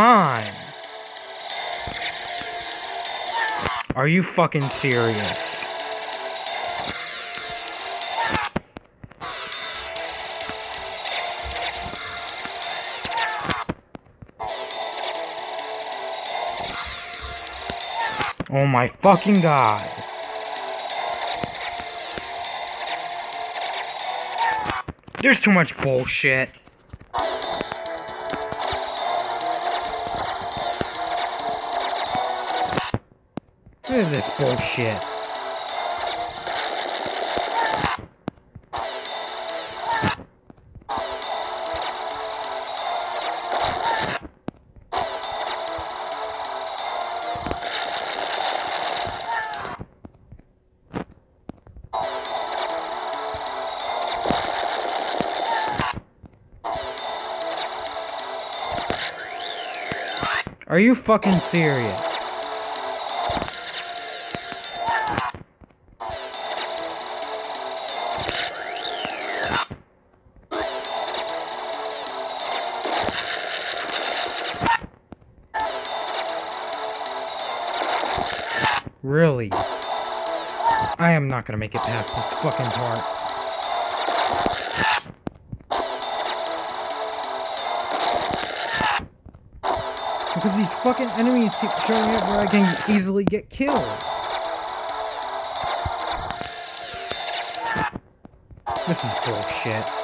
on. Are you fucking serious? Oh my fucking god. There's too much bullshit. At this bullshit. Are you fucking serious? Gonna make it past this fucking part. Because these fucking enemies keep showing up where I can easily get killed. This is bullshit.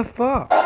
The fuck?